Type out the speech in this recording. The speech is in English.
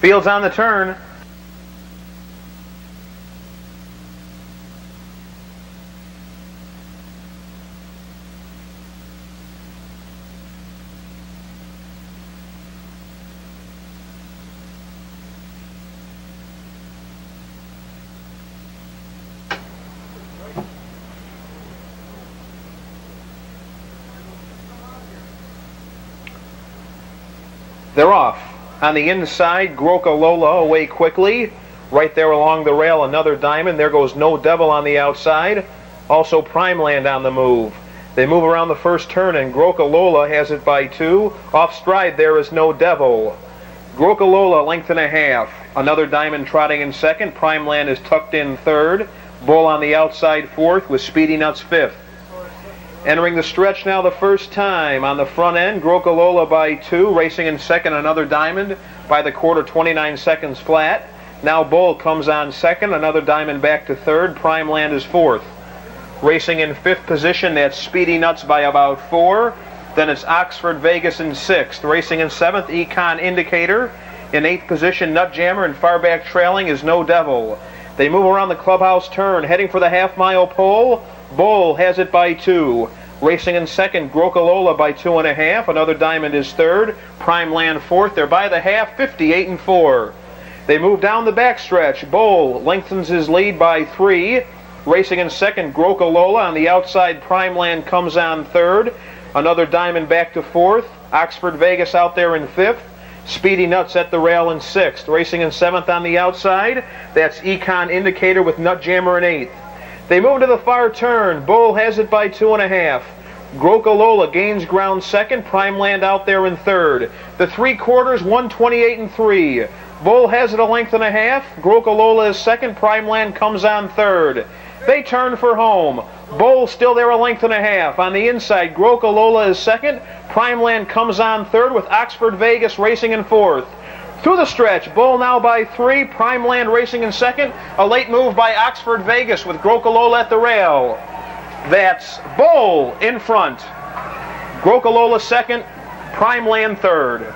Fields on the turn. They're off. On the inside, Grokalola away quickly. Right there along the rail, another diamond. There goes No Devil on the outside. Also Primeland on the move. They move around the first turn, and Grokalola has it by two. Off stride, there is No Devil. Grokalola, length and a half. Another diamond trotting in second. Primeland is tucked in third. Bull on the outside fourth, with Speedy Nuts fifth. Entering the stretch now the first time. On the front end, Grokalola by two. Racing in second, another diamond by the quarter, 29 seconds flat. Now Bull comes on second, another diamond back to third. Primeland is fourth. Racing in fifth position, that's Speedy Nuts by about four. Then it's Oxford Vegas in sixth. Racing in seventh, Econ Indicator. In eighth position, Nut Jammer, and far back trailing is No Devil. They move around the clubhouse turn, heading for the half mile pole. Bull has it by two. Racing in second, Grokalola by two and a half. Another diamond is third. Primeland fourth. They're by the half, 58 and four. They move down the backstretch. Bull lengthens his lead by three. Racing in second, Grokalola. On the outside, Primeland comes on third. Another diamond back to fourth. Oxford Vegas out there in fifth. Speedy Nuts at the rail in sixth. Racing in seventh on the outside. That's Econ Indicator with Nut Jammer in eighth. They move to the far turn. Bull has it by two and a half. Grokalola gains ground second. Primeland out there in third. The three quarters, 128 and three. Bull has it a length and a half. Grokalola is second. Primeland comes on third. They turn for home. Bull still there a length and a half. On the inside, Grokalola is second. Primeland comes on third with Oxford Vegas racing in fourth. Through the stretch, Bull now by three, Primeland racing in second. A late move by Oxford Vegas with Grokalola at the rail. That's Bull in front. Grokalola second, Primeland third.